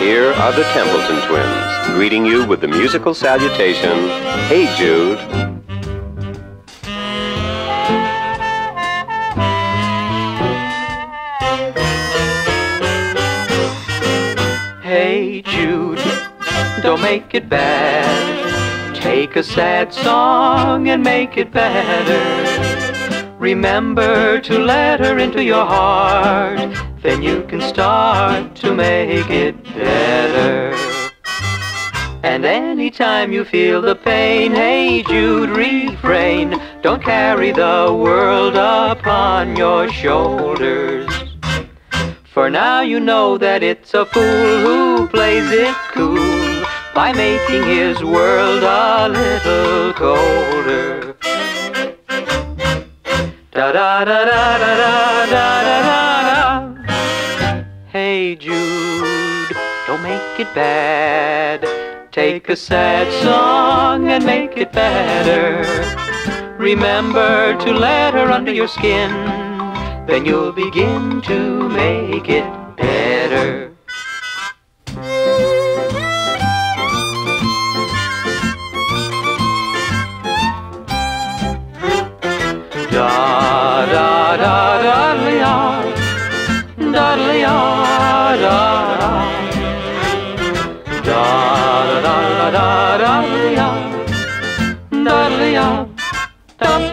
Here are the Templeton twins, greeting you with the musical salutation, Hey Jude. Hey Jude, don't make it bad. Take a sad song and make it better. Remember to let her into your heart, then you can start to make it better. And anytime you feel the pain, hey Jude, refrain. Don't carry the world upon your shoulders. For now you know that it's a fool who plays it cool by making his world a little colder. Da da da da da da da da da. Hey Jude, don't make it bad. Take a sad song and make it better. Remember to let her under your skin then you'll begin to make it better. Da da da da da da da. Da da da da da da